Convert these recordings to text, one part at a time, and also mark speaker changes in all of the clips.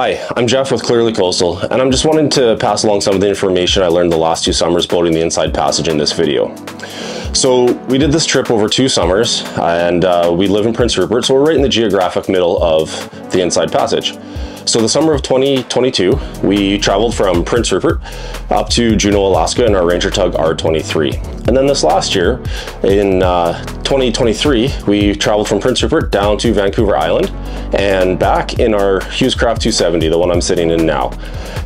Speaker 1: Hi, I'm Jeff with Clearly Coastal, and I'm just wanting to pass along some of the information I learned the last two summers boating the Inside Passage in this video. So we did this trip over two summers, and uh, we live in Prince Rupert, so we're right in the geographic middle of the Inside Passage. So the summer of 2022, we traveled from Prince Rupert up to Juneau, Alaska in our Ranger Tug R23. And then this last year, in uh, 2023, we traveled from Prince Rupert down to Vancouver Island and back in our Hewescraft 270, the one I'm sitting in now.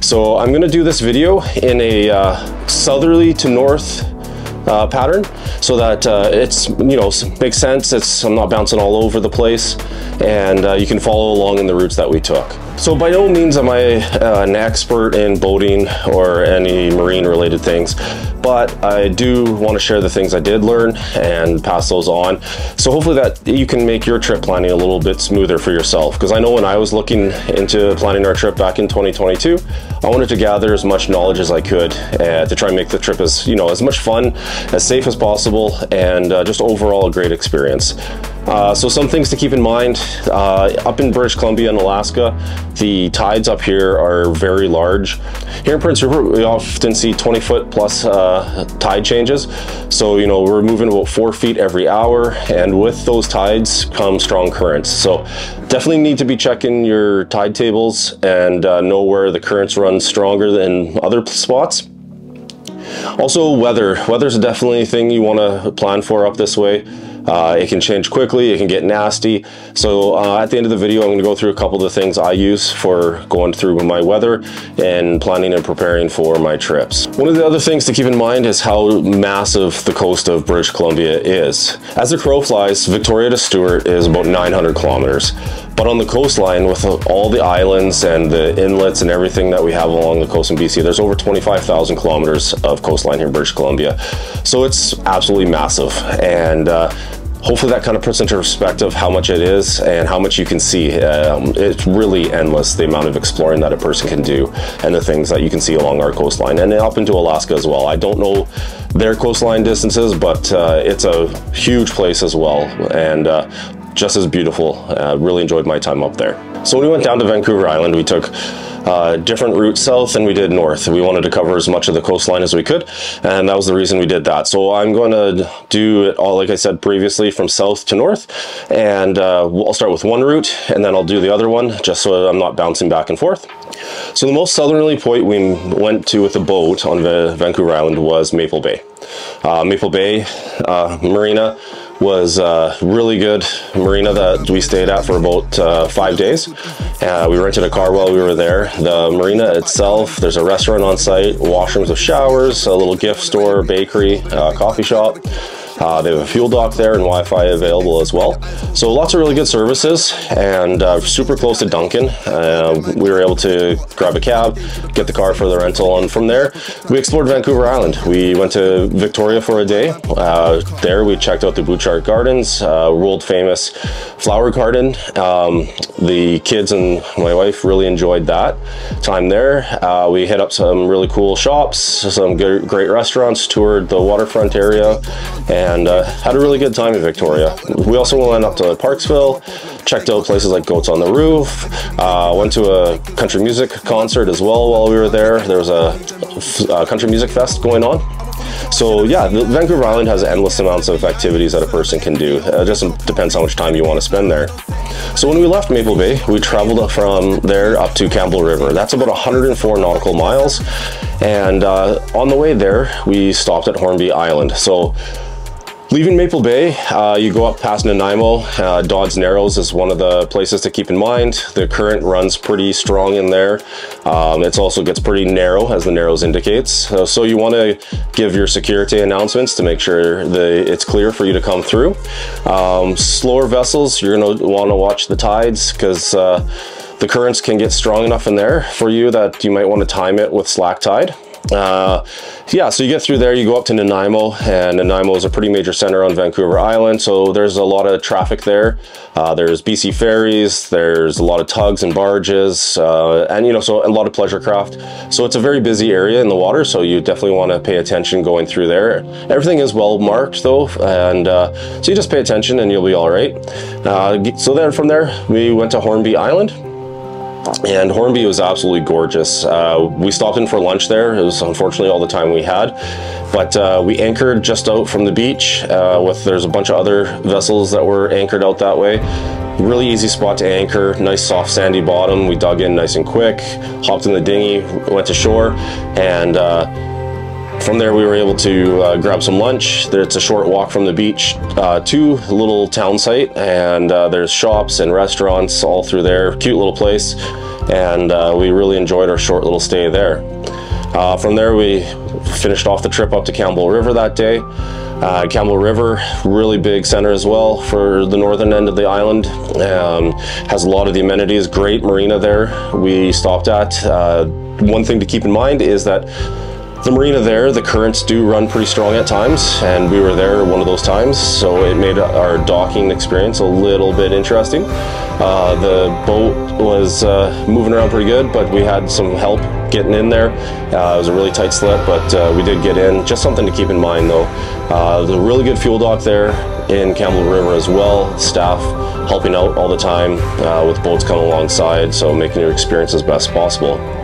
Speaker 1: So I'm gonna do this video in a uh, southerly to north uh, pattern so that uh, it's you know makes sense it's I'm not bouncing all over the place and uh, you can follow along in the routes that we took so by no means am I uh, an expert in boating or any marine related things but I do want to share the things I did learn and pass those on. So hopefully that you can make your trip planning a little bit smoother for yourself. Because I know when I was looking into planning our trip back in 2022, I wanted to gather as much knowledge as I could uh, to try and make the trip as, you know, as much fun, as safe as possible, and uh, just overall a great experience. Uh, so some things to keep in mind, uh, up in British Columbia and Alaska, the tides up here are very large. Here in Prince Rupert, we often see 20 foot plus uh, tide changes. So, you know, we're moving about four feet every hour and with those tides come strong currents. So definitely need to be checking your tide tables and uh, know where the currents run stronger than other spots. Also weather. Weather's definitely a thing you want to plan for up this way. Uh, it can change quickly, it can get nasty. So uh, at the end of the video, I'm gonna go through a couple of the things I use for going through my weather and planning and preparing for my trips. One of the other things to keep in mind is how massive the coast of British Columbia is. As the crow flies, Victoria to Stewart is about 900 kilometers. But on the coastline, with all the islands and the inlets and everything that we have along the coast in BC, there's over 25,000 kilometers of coastline here in British Columbia. So it's absolutely massive. And uh, hopefully that kind of puts into perspective how much it is and how much you can see. Um, it's really endless, the amount of exploring that a person can do and the things that you can see along our coastline and up into Alaska as well. I don't know their coastline distances, but uh, it's a huge place as well. And uh, just as beautiful. Uh, really enjoyed my time up there. So when we went down to Vancouver Island, we took uh, different route south than we did north. We wanted to cover as much of the coastline as we could, and that was the reason we did that. So I'm going to do it all, like I said previously, from south to north, and uh, I'll start with one route, and then I'll do the other one, just so I'm not bouncing back and forth. So the most southerly point we went to with a boat on the Vancouver Island was Maple Bay. Uh, Maple Bay uh, Marina was a uh, really good marina that we stayed at for about uh, five days. Uh, we rented a car while we were there. The marina itself, there's a restaurant on site, washrooms with showers, a little gift store, bakery, uh, coffee shop. Uh, they have a fuel dock there and Wi-Fi available as well. So lots of really good services and uh, super close to Duncan. Uh, we were able to grab a cab, get the car for the rental, and from there we explored Vancouver Island. We went to Victoria for a day. Uh, there we checked out the Butchart Gardens, uh, world famous flower garden. Um, the kids and my wife really enjoyed that time there. Uh, we hit up some really cool shops, some good, great restaurants, toured the waterfront area, and and uh, had a really good time in Victoria. We also went up to Parksville, checked out places like Goats on the Roof, uh, went to a country music concert as well while we were there. There was a, a country music fest going on. So yeah, Vancouver Island has endless amounts of activities that a person can do. It just depends how much time you want to spend there. So when we left Maple Bay, we traveled from there up to Campbell River. That's about 104 nautical miles. And uh, on the way there, we stopped at Hornby Island. So Leaving Maple Bay, uh, you go up past Nanaimo. Uh, Dodds Narrows is one of the places to keep in mind. The current runs pretty strong in there. Um, it also gets pretty narrow, as the Narrows indicates. Uh, so you want to give your security announcements to make sure that it's clear for you to come through. Um, slower vessels, you're going to want to watch the tides because uh, the currents can get strong enough in there for you that you might want to time it with slack tide. Uh, yeah, so you get through there, you go up to Nanaimo, and Nanaimo is a pretty major center on Vancouver Island, so there's a lot of traffic there. Uh, there's BC ferries, there's a lot of tugs and barges, uh, and you know, so a lot of pleasure craft. So it's a very busy area in the water, so you definitely want to pay attention going through there. Everything is well marked though, and uh, so you just pay attention and you'll be all right. Uh, so then from there, we went to Hornby Island. And Hornby was absolutely gorgeous. Uh, we stopped in for lunch there. It was unfortunately all the time we had, but uh, we anchored just out from the beach. Uh, with there's a bunch of other vessels that were anchored out that way. Really easy spot to anchor. Nice soft sandy bottom. We dug in nice and quick. Hopped in the dinghy, went to shore, and uh, from there, we were able to uh, grab some lunch. It's a short walk from the beach uh, to a little town site, and uh, there's shops and restaurants all through there. Cute little place, and uh, we really enjoyed our short little stay there. Uh, from there, we finished off the trip up to Campbell River that day. Uh, Campbell River, really big center as well for the northern end of the island. Um, has a lot of the amenities, great marina there we stopped at. one thing to keep in mind is that the marina there, the currents do run pretty strong at times, and we were there one of those times, so it made our docking experience a little bit interesting. Uh, the boat was uh, moving around pretty good, but we had some help getting in there. Uh, it was a really tight slip, but uh, we did get in. Just something to keep in mind though. Uh, there's a really good fuel dock there in Campbell River as well. Staff helping out all the time uh, with boats coming alongside, so making your experience as best possible.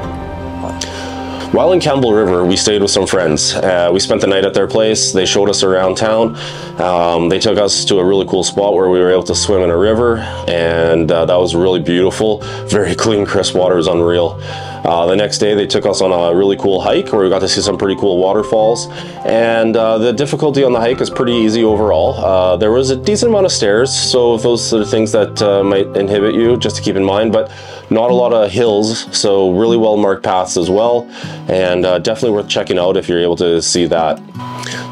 Speaker 1: While in Campbell River, we stayed with some friends. Uh, we spent the night at their place. They showed us around town. Um, they took us to a really cool spot where we were able to swim in a river, and uh, that was really beautiful. Very clean, crisp water was unreal. Uh, the next day they took us on a really cool hike where we got to see some pretty cool waterfalls and uh, the difficulty on the hike is pretty easy overall. Uh, there was a decent amount of stairs so those are the things that uh, might inhibit you just to keep in mind but not a lot of hills so really well marked paths as well and uh, definitely worth checking out if you're able to see that.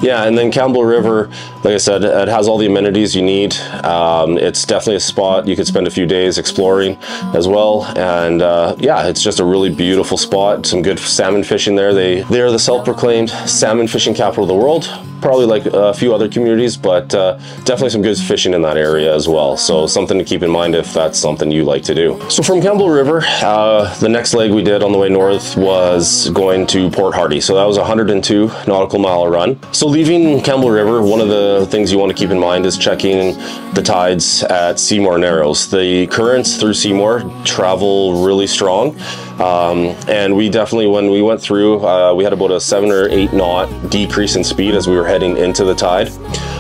Speaker 1: Yeah, and then Campbell River, like I said, it has all the amenities you need. Um, it's definitely a spot you could spend a few days exploring as well. And uh, yeah, it's just a really beautiful spot. Some good salmon fishing there. They, they're the self-proclaimed salmon fishing capital of the world probably like a few other communities, but uh, definitely some good fishing in that area as well. So something to keep in mind if that's something you like to do. So from Campbell River, uh, the next leg we did on the way north was going to Port Hardy. So that was 102 nautical mile run. So leaving Campbell River, one of the things you want to keep in mind is checking the tides at Seymour Narrows. The currents through Seymour travel really strong. Um, and we definitely, when we went through, uh, we had about a seven or eight knot decrease in speed as we were heading into the tide.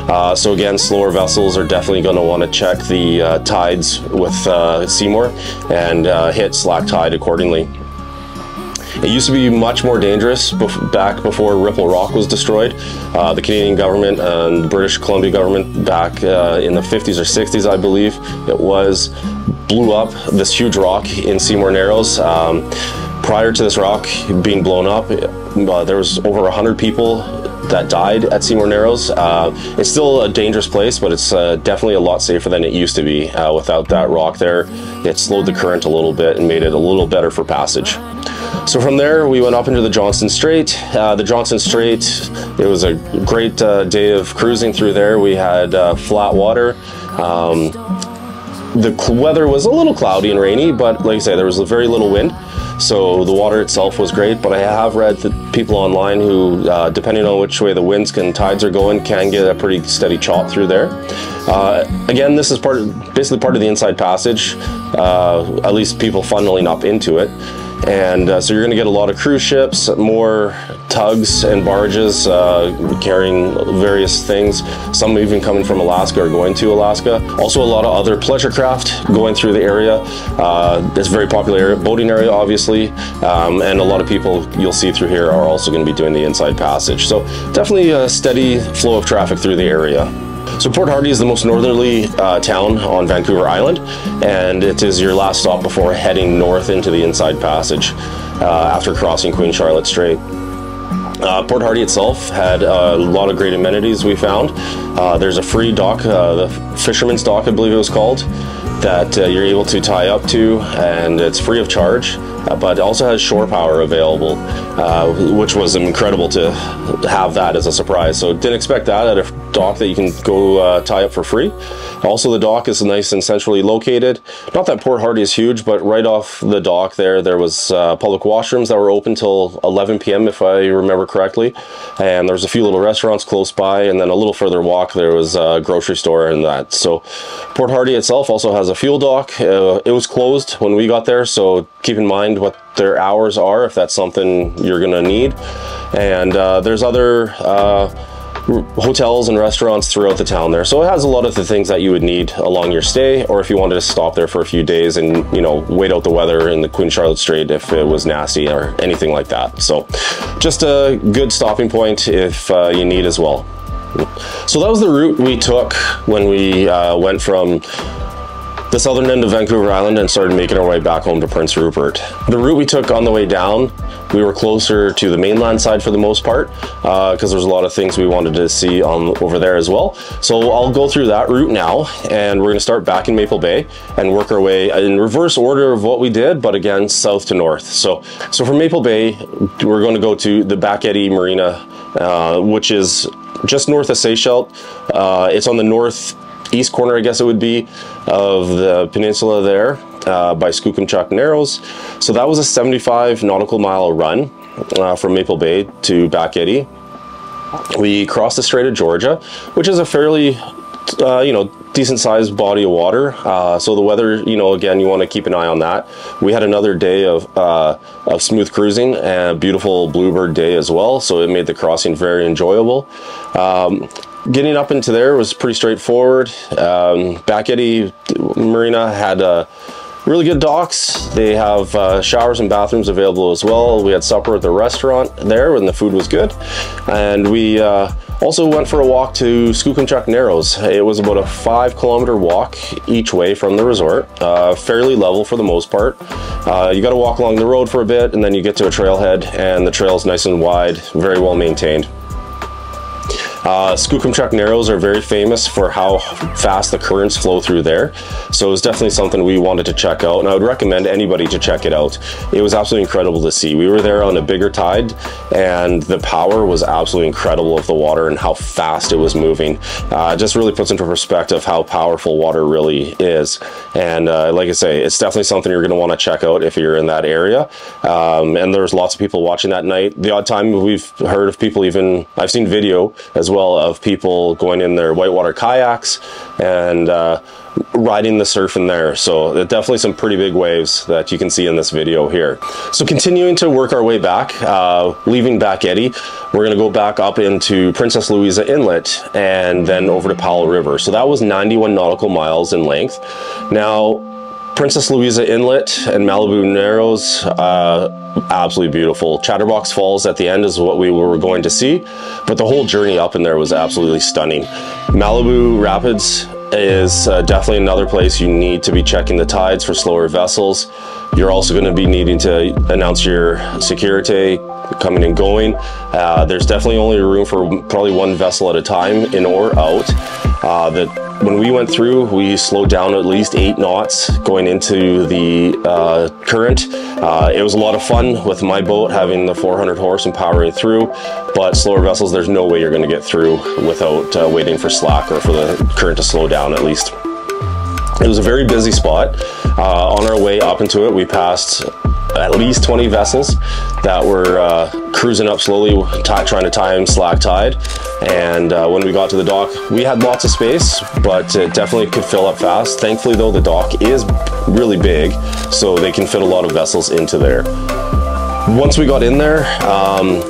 Speaker 1: Uh, so again, slower vessels are definitely going to want to check the uh, tides with uh, Seymour and uh, hit slack tide accordingly. It used to be much more dangerous bef back before Ripple Rock was destroyed. Uh, the Canadian government and British Columbia government back uh, in the 50s or 60s, I believe it was, blew up this huge rock in Seymour Narrows. Um, prior to this rock being blown up, uh, there was over 100 people that died at Seymour Narrows. Uh, it's still a dangerous place, but it's uh, definitely a lot safer than it used to be. Uh, without that rock there, it slowed the current a little bit and made it a little better for passage. So from there, we went up into the Johnstone Strait. Uh, the Johnstone Strait, it was a great uh, day of cruising through there. We had uh, flat water. Um, the weather was a little cloudy and rainy, but like I say, there was very little wind. So the water itself was great, but I have read that people online who, uh, depending on which way the winds and tides are going, can get a pretty steady chop through there. Uh, again, this is part, of, basically part of the inside passage, uh, at least people funneling up into it. And uh, so you're going to get a lot of cruise ships, more tugs and barges uh, carrying various things. Some even coming from Alaska or going to Alaska. Also a lot of other pleasure craft going through the area. Uh, it's a very popular area, boating area obviously. Um, and a lot of people you'll see through here are also going to be doing the inside passage. So definitely a steady flow of traffic through the area. So Port Hardy is the most northerly uh, town on Vancouver Island, and it is your last stop before heading north into the Inside Passage uh, after crossing Queen Charlotte Strait. Uh, Port Hardy itself had a lot of great amenities we found. Uh, there's a free dock, uh, the Fisherman's Dock I believe it was called, that uh, you're able to tie up to and it's free of charge but it also has shore power available uh, which was incredible to have that as a surprise so didn't expect that at a dock that you can go uh, tie up for free also the dock is nice and centrally located not that Port Hardy is huge but right off the dock there there was uh, public washrooms that were open till 11 p.m. if I remember correctly and there was a few little restaurants close by and then a little further walk there was a grocery store and that so Port Hardy itself also has has a fuel dock. Uh, it was closed when we got there, so keep in mind what their hours are if that's something you're gonna need. And uh, there's other uh, hotels and restaurants throughout the town there. So it has a lot of the things that you would need along your stay, or if you wanted to stop there for a few days and, you know, wait out the weather in the Queen Charlotte Strait if it was nasty or anything like that. So just a good stopping point if uh, you need as well. So that was the route we took when we uh, went from the southern end of Vancouver Island and started making our way back home to Prince Rupert. The route we took on the way down, we were closer to the mainland side for the most part because uh, there's a lot of things we wanted to see on over there as well. So I'll go through that route now and we're going to start back in Maple Bay and work our way in reverse order of what we did, but again, south to north. So, so from Maple Bay, we're going to go to the Back Eddy Marina, uh, which is just north of Sechelt. Uh, it's on the north east corner, I guess it would be, of the peninsula there uh, by Skookumchuck Narrows. So that was a 75 nautical mile run uh, from Maple Bay to Back Eddy. We crossed the Strait of Georgia, which is a fairly, uh, you know, decent sized body of water. Uh, so the weather, you know, again, you want to keep an eye on that. We had another day of, uh, of smooth cruising and a beautiful bluebird day as well. So it made the crossing very enjoyable. Um, getting up into there was pretty straightforward. Um, Back Eddy Marina had uh, really good docks. They have uh, showers and bathrooms available as well. We had supper at the restaurant there and the food was good. And we uh, also went for a walk to Skookumchuck Narrows. It was about a five kilometer walk each way from the resort, uh, fairly level for the most part. Uh, you got to walk along the road for a bit and then you get to a trailhead and the trail is nice and wide, very well maintained. Uh, Skookumchuck Narrows are very famous for how fast the currents flow through there. So it was definitely something we wanted to check out and I would recommend anybody to check it out. It was absolutely incredible to see. We were there on a bigger tide and the power was absolutely incredible of the water and how fast it was moving. Uh, just really puts into perspective how powerful water really is. And uh, like I say, it's definitely something you're going to want to check out if you're in that area. Um, and there's lots of people watching that night. The odd time we've heard of people even, I've seen video as as of people going in their whitewater kayaks and uh, riding the surf in there. So definitely some pretty big waves that you can see in this video here. So continuing to work our way back, uh, leaving Back Eddy, we're gonna go back up into Princess Louisa Inlet and then over to Powell River. So that was 91 nautical miles in length. Now, Princess Louisa Inlet and Malibu Narrows, uh, absolutely beautiful. Chatterbox Falls at the end is what we were going to see, but the whole journey up in there was absolutely stunning. Malibu Rapids is uh, definitely another place you need to be checking the tides for slower vessels. You're also going to be needing to announce your security coming and going. Uh, there's definitely only room for probably one vessel at a time in or out. Uh, that when we went through, we slowed down at least eight knots going into the uh, current. Uh, it was a lot of fun with my boat having the 400 horse and powering through, but slower vessels, there's no way you're going to get through without uh, waiting for slack or for the current to slow down at least. It was a very busy spot. Uh, on our way up into it, we passed at least 20 vessels that were uh, cruising up slowly, trying to time slack tide. And uh, when we got to the dock, we had lots of space, but it definitely could fill up fast. Thankfully, though, the dock is really big, so they can fit a lot of vessels into there. Once we got in there, um,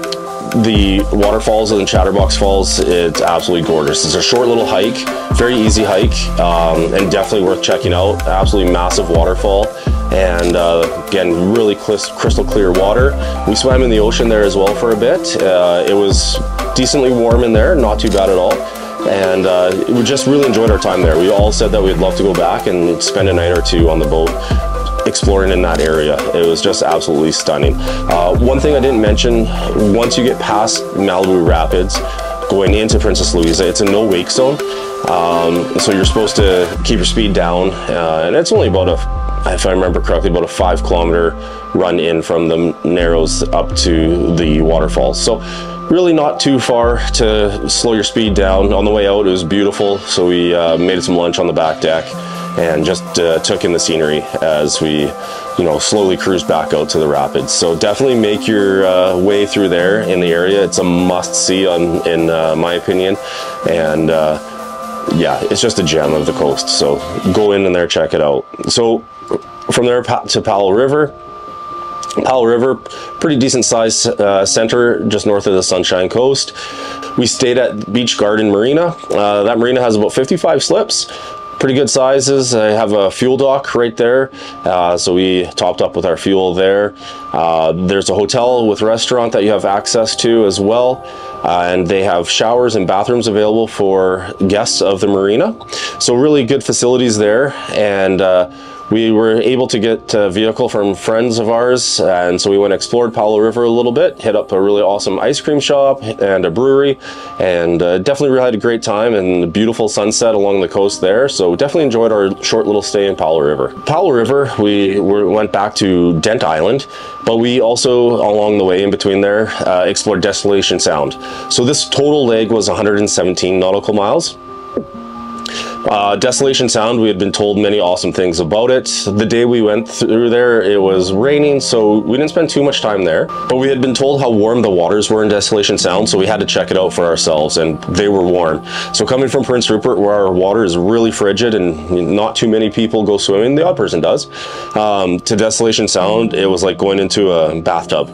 Speaker 1: the waterfalls and Chatterbox Falls, it's absolutely gorgeous. It's a short little hike, very easy hike, um, and definitely worth checking out. Absolutely massive waterfall and uh, again really crystal clear water. We swam in the ocean there as well for a bit. Uh, it was decently warm in there not too bad at all. And uh, we just really enjoyed our time there. We all said that we'd love to go back and spend a night or two on the boat exploring in that area. It was just absolutely stunning. Uh, one thing I didn't mention once you get past Malibu Rapids going into Princess Louisa it's a no wake zone. Um, so you're supposed to keep your speed down uh, and it's only about a if I remember correctly, about a five kilometer run in from the Narrows up to the waterfalls. So really not too far to slow your speed down. On the way out, it was beautiful. So we uh, made some lunch on the back deck and just uh, took in the scenery as we, you know, slowly cruised back out to the rapids. So definitely make your uh, way through there in the area. It's a must see on, in uh, my opinion. And uh, yeah, it's just a gem of the coast. So go in and there, check it out. So from there to Powell River, Powell River, pretty decent size uh, center just north of the Sunshine Coast. We stayed at Beach Garden Marina. Uh, that marina has about 55 slips, pretty good sizes. I have a fuel dock right there, uh, so we topped up with our fuel there. Uh, there's a hotel with restaurant that you have access to as well, uh, and they have showers and bathrooms available for guests of the marina. So really good facilities there, and uh, we were able to get a vehicle from friends of ours and so we went explored Powell River a little bit hit up a really awesome ice cream shop and a brewery and uh, definitely really had a great time and a beautiful sunset along the coast there so definitely enjoyed our short little stay in Powell River. Powell River we were, went back to Dent Island but we also along the way in between there uh, explored Desolation Sound. So this total leg was 117 nautical miles uh, Desolation Sound, we had been told many awesome things about it. The day we went through there, it was raining, so we didn't spend too much time there. But we had been told how warm the waters were in Desolation Sound, so we had to check it out for ourselves, and they were warm. So coming from Prince Rupert, where our water is really frigid and not too many people go swimming, the odd person does, um, to Desolation Sound, it was like going into a bathtub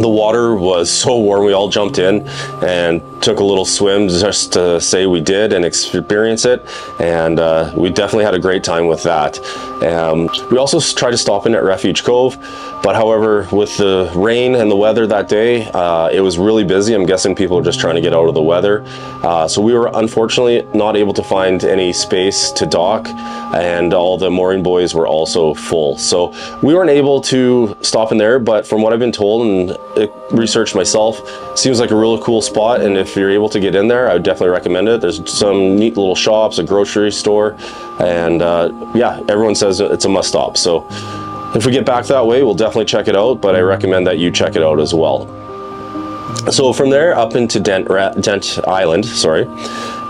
Speaker 1: the water was so warm we all jumped in and took a little swim just to say we did and experience it and uh, we definitely had a great time with that. Um, we also tried to stop in at refuge cove but however with the rain and the weather that day uh, it was really busy. I'm guessing people are just trying to get out of the weather. Uh, so we were unfortunately not able to find any space to dock and all the mooring buoys were also full. So we weren't able to stop in there but from what i've been told and researched myself. Seems like a really cool spot, and if you're able to get in there, I would definitely recommend it. There's some neat little shops, a grocery store, and uh, yeah, everyone says it's a must stop. So if we get back that way, we'll definitely check it out, but I recommend that you check it out as well. So from there up into Dent, Dent Island, sorry,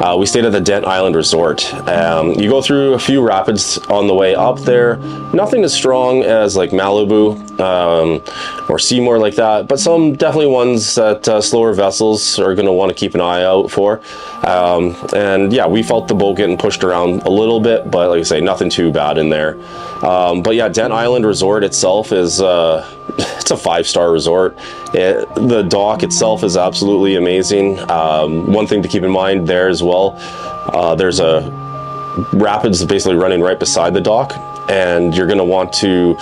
Speaker 1: uh, we stayed at the Dent Island Resort. Um, you go through a few rapids on the way up there. Nothing as strong as like Malibu um, or Seymour like that, but some definitely ones that uh, slower vessels are going to want to keep an eye out for. Um, and yeah, we felt the boat getting pushed around a little bit, but like I say, nothing too bad in there. Um, but yeah, Dent Island Resort itself is uh, it's a five-star resort. It, the dock itself is absolutely amazing. Um, one thing to keep in mind there as well, uh, there's a rapids basically running right beside the dock, and you're going to want to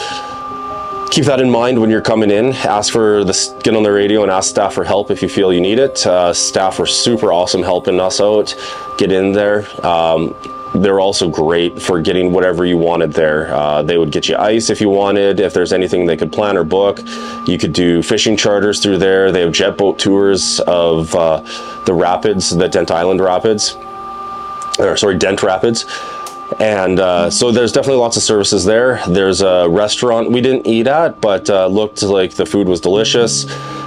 Speaker 1: keep that in mind when you're coming in. Ask for the get on the radio and ask staff for help if you feel you need it. Uh, staff were super awesome helping us out. Get in there. Um, they're also great for getting whatever you wanted there. Uh, they would get you ice if you wanted. If there's anything they could plan or book, you could do fishing charters through there. They have jet boat tours of uh, the rapids, the Dent Island Rapids, or sorry, Dent Rapids. And uh, so there's definitely lots of services there. There's a restaurant we didn't eat at, but uh, looked like the food was delicious.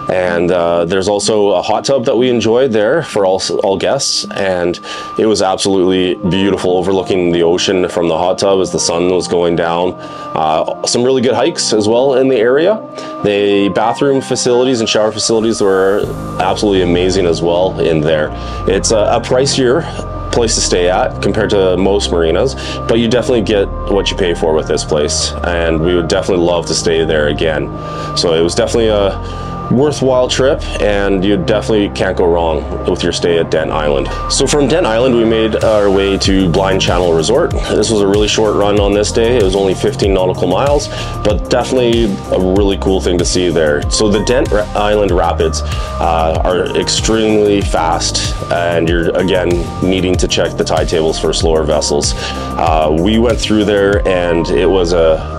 Speaker 1: And uh, there's also a hot tub that we enjoyed there for all, all guests. And it was absolutely beautiful overlooking the ocean from the hot tub as the sun was going down. Uh, some really good hikes as well in the area. The bathroom facilities and shower facilities were absolutely amazing as well in there. It's a, a pricier place to stay at compared to most marinas, but you definitely get what you pay for with this place. And we would definitely love to stay there again. So it was definitely a worthwhile trip and you definitely can't go wrong with your stay at Dent Island. So from Dent Island we made our way to Blind Channel Resort. This was a really short run on this day. It was only 15 nautical miles but definitely a really cool thing to see there. So the Dent Island Rapids uh, are extremely fast and you're again needing to check the tide tables for slower vessels. Uh, we went through there and it was a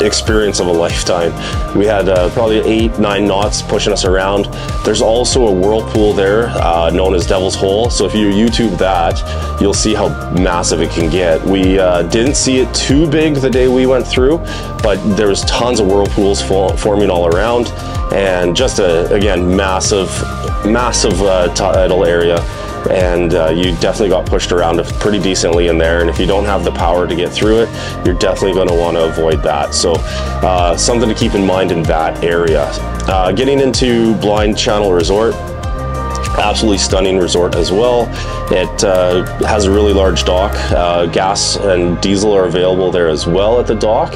Speaker 1: experience of a lifetime. We had uh, probably eight, nine knots pushing us around. There's also a whirlpool there uh, known as Devil's Hole. So if you YouTube that, you'll see how massive it can get. We uh, didn't see it too big the day we went through, but there was tons of whirlpools forming all around and just a, again, massive, massive uh, tidal area and uh, you definitely got pushed around pretty decently in there. And if you don't have the power to get through it, you're definitely going to want to avoid that. So uh, something to keep in mind in that area. Uh, getting into Blind Channel Resort, absolutely stunning resort as well. It uh, has a really large dock. Uh, gas and diesel are available there as well at the dock.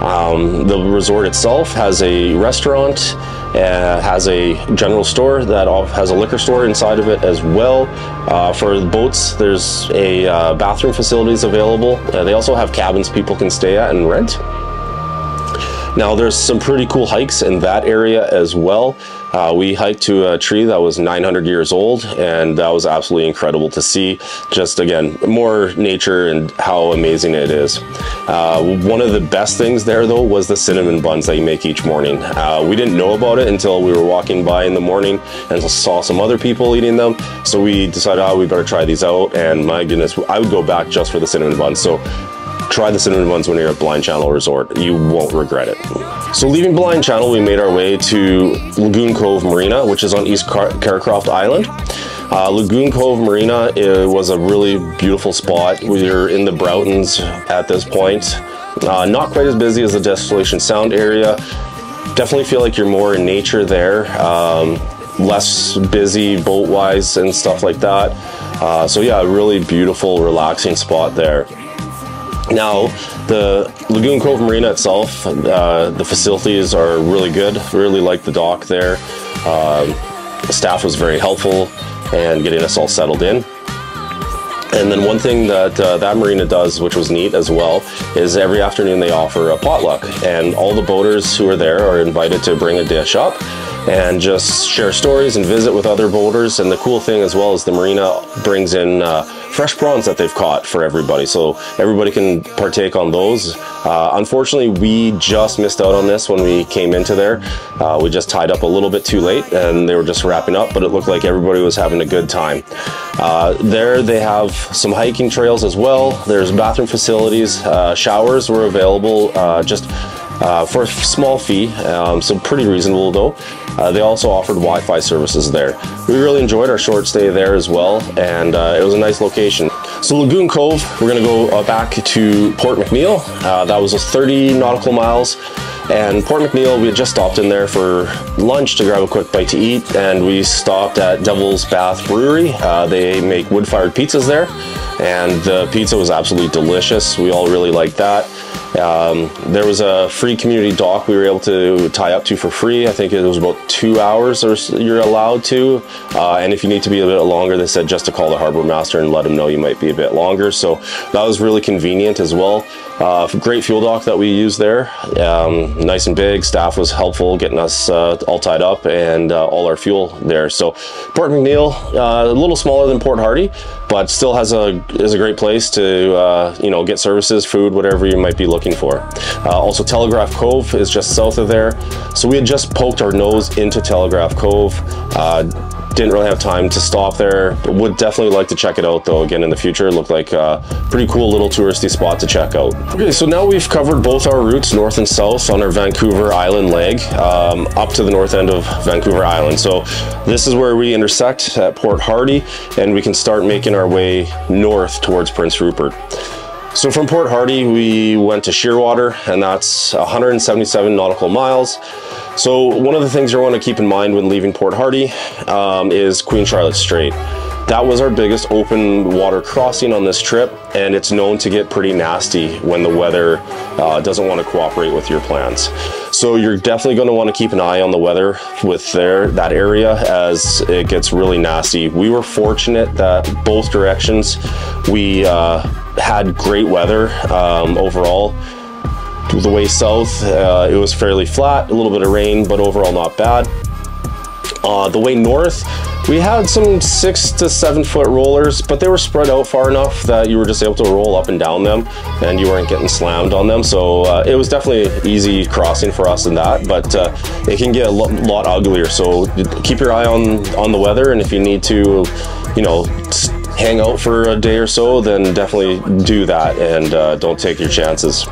Speaker 1: Um, the resort itself has a restaurant, uh, has a general store that has a liquor store inside of it as well. Uh, for the boats, there's a uh, bathroom facilities available. Uh, they also have cabins people can stay at and rent. Now there's some pretty cool hikes in that area as well. Uh, we hiked to a tree that was 900 years old and that was absolutely incredible to see. Just again, more nature and how amazing it is. Uh, one of the best things there though was the cinnamon buns that you make each morning. Uh, we didn't know about it until we were walking by in the morning and saw some other people eating them. So we decided, oh, we better try these out. And my goodness, I would go back just for the cinnamon buns. So try the cinnamon buns when you're at Blind Channel Resort. You won't regret it. So leaving Blind Channel, we made our way to Lagoon Cove Marina, which is on East Car Cracroft Island. Uh, Lagoon Cove Marina was a really beautiful spot. We are in the Broughtons at this point. Uh, not quite as busy as the Desolation Sound area. Definitely feel like you're more in nature there. Um, less busy boat-wise and stuff like that. Uh, so yeah, a really beautiful, relaxing spot there. Now, the Lagoon Cove Marina itself, uh, the facilities are really good. Really like the dock there. Um, the staff was very helpful and getting us all settled in. And then one thing that uh, that marina does, which was neat as well, is every afternoon they offer a potluck, and all the boaters who are there are invited to bring a dish up and just share stories and visit with other boaters. And the cool thing as well is the marina brings in uh, fresh prawns that they've caught for everybody. So everybody can partake on those. Uh, unfortunately, we just missed out on this when we came into there. Uh, we just tied up a little bit too late and they were just wrapping up, but it looked like everybody was having a good time. Uh, there they have some hiking trails as well. There's bathroom facilities. Uh, showers were available uh, just uh, for a small fee, um, so pretty reasonable though. Uh, they also offered Wi-Fi services there. We really enjoyed our short stay there as well, and uh, it was a nice location. So Lagoon Cove, we're gonna go uh, back to Port McNeill. Uh, that was 30 nautical miles. And Port McNeill, we had just stopped in there for lunch to grab a quick bite to eat, and we stopped at Devil's Bath Brewery. Uh, they make wood-fired pizzas there, and the pizza was absolutely delicious. We all really liked that. Um, there was a free community dock we were able to tie up to for free. I think it was about two hours or you're allowed to. Uh, and if you need to be a bit longer, they said just to call the harbor master and let him know you might be a bit longer. So that was really convenient as well. Uh, great fuel dock that we used there. Um, nice and big. Staff was helpful getting us uh, all tied up and uh, all our fuel there. So Port McNeill, uh, a little smaller than Port Hardy, but still has a is a great place to uh, you know get services, food, whatever you might be looking for. Uh, also, Telegraph Cove is just south of there. So we had just poked our nose into Telegraph Cove didn't really have time to stop there. but Would definitely like to check it out though again in the future. Looked like a pretty cool little touristy spot to check out. Okay, so now we've covered both our routes, north and south, on our Vancouver Island leg, um, up to the north end of Vancouver Island. So this is where we intersect at Port Hardy and we can start making our way north towards Prince Rupert. So from Port Hardy, we went to Shearwater, and that's 177 nautical miles. So one of the things you want to keep in mind when leaving Port Hardy um, is Queen Charlotte Strait. That was our biggest open water crossing on this trip, and it's known to get pretty nasty when the weather uh, doesn't want to cooperate with your plans. So you're definitely going to want to keep an eye on the weather with there that area as it gets really nasty. We were fortunate that both directions we uh, had great weather um, overall. The way south, uh, it was fairly flat, a little bit of rain, but overall not bad. Uh, the way north, we had some six to seven foot rollers, but they were spread out far enough that you were just able to roll up and down them and you weren't getting slammed on them. So uh, it was definitely easy crossing for us in that, but uh, it can get a lot, uglier. So keep your eye on, on the weather. And if you need to, you know, hang out for a day or so, then definitely do that and uh, don't take your chances.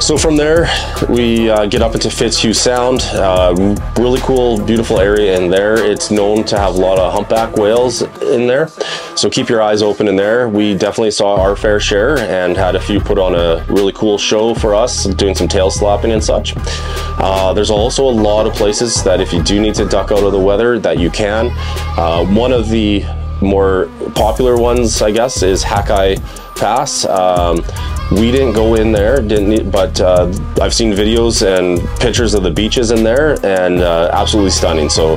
Speaker 1: So from there, we uh, get up into Fitzhugh Sound. Uh, really cool, beautiful area in there. It's known to have a lot of humpback whales in there. So keep your eyes open in there. We definitely saw our fair share and had a few put on a really cool show for us, doing some tail slapping and such. Uh, there's also a lot of places that if you do need to duck out of the weather that you can. Uh, one of the more popular ones, I guess, is Hakai Pass. Um, we didn't go in there, didn't, but uh, I've seen videos and pictures of the beaches in there, and uh, absolutely stunning. So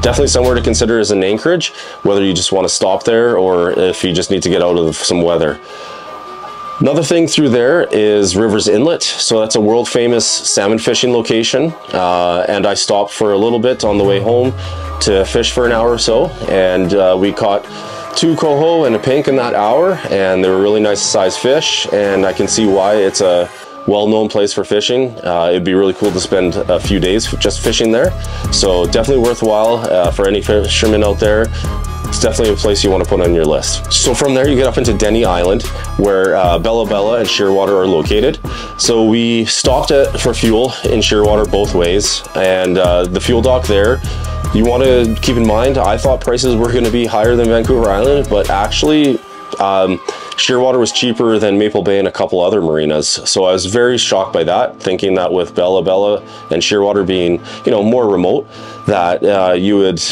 Speaker 1: definitely somewhere to consider as an anchorage, whether you just want to stop there or if you just need to get out of some weather. Another thing through there is Rivers Inlet. So that's a world famous salmon fishing location. Uh, and I stopped for a little bit on the way home to fish for an hour or so. And uh, we caught two coho and a pink in that hour and they were really nice sized fish and I can see why it's a well-known place for fishing. Uh, it'd be really cool to spend a few days just fishing there. So definitely worthwhile uh, for any fishermen out there. It's definitely a place you want to put on your list. So from there you get up into Denny Island where uh, Bella Bella and Shearwater are located. So we stopped at, for fuel in Shearwater both ways and uh, the fuel dock there you want to keep in mind, I thought prices were going to be higher than Vancouver Island, but actually um, Shearwater was cheaper than Maple Bay and a couple other marinas. So I was very shocked by that, thinking that with Bella Bella and Shearwater being, you know, more remote, that uh, you would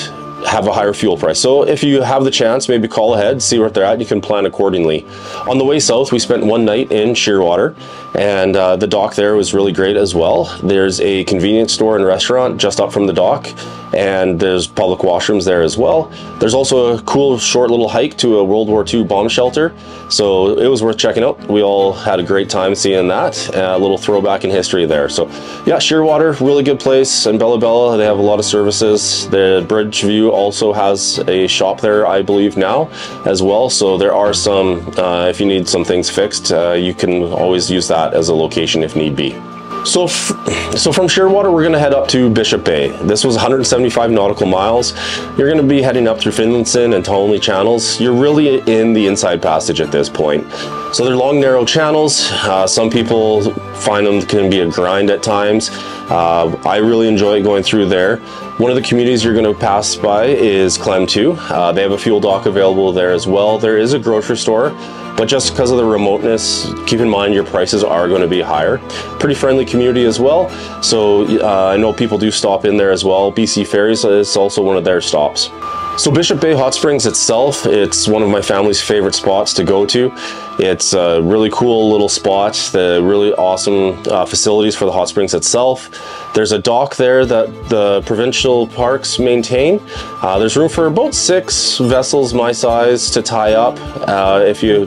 Speaker 1: have a higher fuel price. So if you have the chance, maybe call ahead, see where they're at, you can plan accordingly. On the way south, we spent one night in Shearwater and uh, the dock there was really great as well. There's a convenience store and restaurant just up from the dock and there's public washrooms there as well. There's also a cool short little hike to a World War II bomb shelter. So it was worth checking out. We all had a great time seeing that. A little throwback in history there. So yeah, Shearwater, really good place. And Bella Bella, they have a lot of services. The Bridgeview also has a shop there, I believe now as well. So there are some, uh, if you need some things fixed, uh, you can always use that as a location if need be. So, so from Shearwater, we're gonna head up to Bishop Bay. This was 175 nautical miles. You're gonna be heading up through Finlayson and Tolmie channels. You're really in the inside passage at this point. So they're long, narrow channels. Uh, some people find them can be a grind at times. Uh, I really enjoy going through there. One of the communities you're going to pass by is Klemtu. Uh, they have a fuel dock available there as well. There is a grocery store, but just because of the remoteness, keep in mind your prices are going to be higher. Pretty friendly community as well. So uh, I know people do stop in there as well. BC Ferries is also one of their stops. So Bishop Bay Hot Springs itself, it's one of my family's favorite spots to go to. It's a really cool little spot, the really awesome uh, facilities for the hot springs itself. There's a dock there that the provincial parks maintain. Uh, there's room for about six vessels my size to tie up uh, if you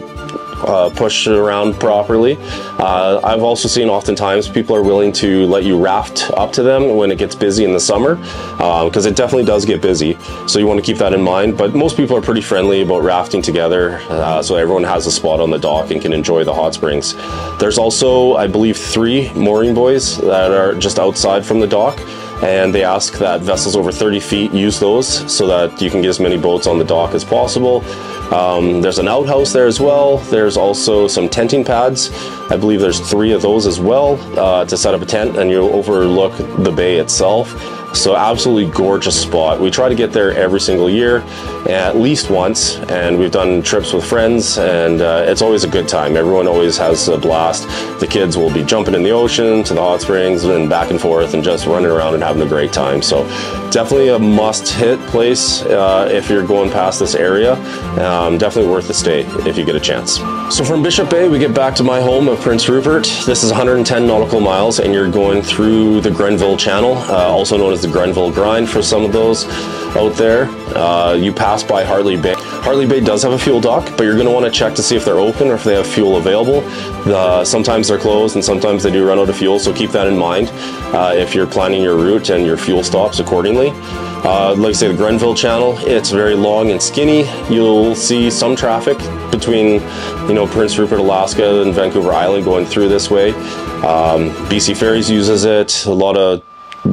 Speaker 1: uh, push it around properly. Uh, I've also seen oftentimes people are willing to let you raft up to them when it gets busy in the summer because uh, it definitely does get busy. So you want to keep that in mind. But most people are pretty friendly about rafting together uh, so everyone has a spot on the dock and can enjoy the hot springs. There's also, I believe, three mooring buoys that are just outside from the dock and they ask that vessels over 30 feet use those so that you can get as many boats on the dock as possible. Um, there's an outhouse there as well. There's also some tenting pads. I believe there's three of those as well uh, to set up a tent and you overlook the bay itself. So absolutely gorgeous spot. We try to get there every single year, at least once, and we've done trips with friends, and uh, it's always a good time. Everyone always has a blast. The kids will be jumping in the ocean to the hot springs and back and forth and just running around and having a great time. So definitely a must-hit place uh, if you're going past this area. Um, definitely worth the stay if you get a chance. So from Bishop Bay, we get back to my home of Prince Rupert. This is 110 nautical miles, and you're going through the Grenville Channel, uh, also known as the Grenville Grind for some of those out there. Uh, you pass by Hartley Bay. Hartley Bay does have a fuel dock, but you're going to want to check to see if they're open or if they have fuel available. Uh, sometimes they're closed and sometimes they do run out of fuel, so keep that in mind uh, if you're planning your route and your fuel stops accordingly. Uh, like I say, the Grenville Channel, it's very long and skinny. You'll see some traffic between, you know, Prince Rupert, Alaska and Vancouver Island going through this way. Um, BC Ferries uses it. A lot of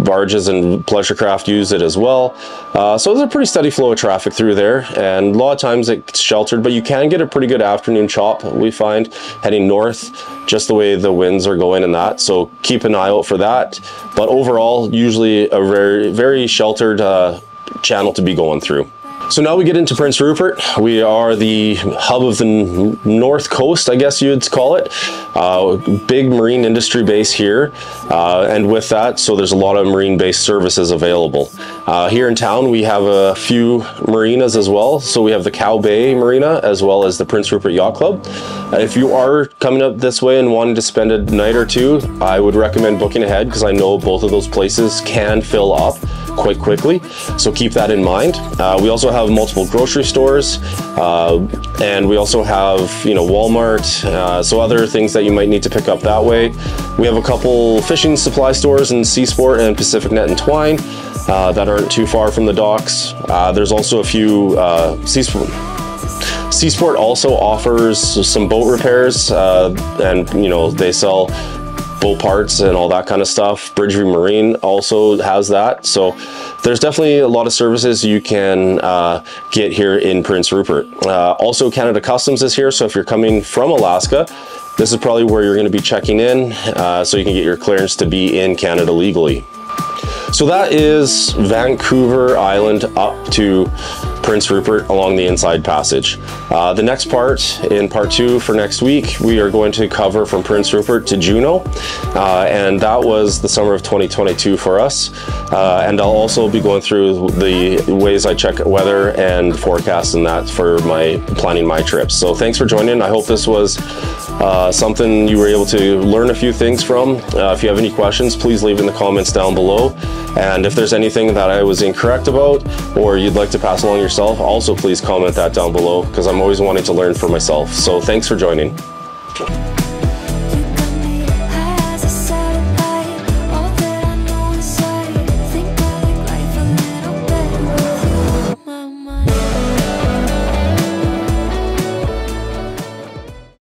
Speaker 1: barges and pleasure craft use it as well. Uh, so there's a pretty steady flow of traffic through there and a lot of times it's sheltered, but you can get a pretty good afternoon chop, we find, heading north, just the way the winds are going and that. So keep an eye out for that. But overall, usually a very, very sheltered uh, channel to be going through. So now we get into Prince Rupert. We are the hub of the north coast, I guess you'd call it. Uh, big marine industry base here. Uh, and with that, so there's a lot of marine based services available. Uh, here in town, we have a few marinas as well. So we have the Cow Bay Marina as well as the Prince Rupert Yacht Club. Uh, if you are coming up this way and wanting to spend a night or two, I would recommend booking ahead because I know both of those places can fill up quite quickly. So keep that in mind. Uh, we also have multiple grocery stores uh, and we also have, you know, Walmart. Uh, so other things that you might need to pick up that way. We have a couple fishing supply stores in Seasport and Pacific Net and Twine uh, that aren't too far from the docks. Uh, there's also a few uh, Seasport Seasport also offers some boat repairs and you know they sell parts and all that kind of stuff. Bridgeview Marine also has that. So there's definitely a lot of services you can uh, get here in Prince Rupert. Uh, also Canada Customs is here. So if you're coming from Alaska, this is probably where you're going to be checking in uh, so you can get your clearance to be in Canada legally. So that is Vancouver Island up to Prince Rupert along the inside passage. Uh, the next part, in part two for next week, we are going to cover from Prince Rupert to Juneau, uh, and that was the summer of 2022 for us. Uh, and I'll also be going through the ways I check weather and forecast and that for my planning my trips. So thanks for joining. I hope this was uh, something you were able to learn a few things from. Uh, if you have any questions, please leave in the comments down below. And if there's anything that I was incorrect about or you'd like to pass along yourself, also please comment that down below because I'm always wanting to learn for myself. So thanks for joining.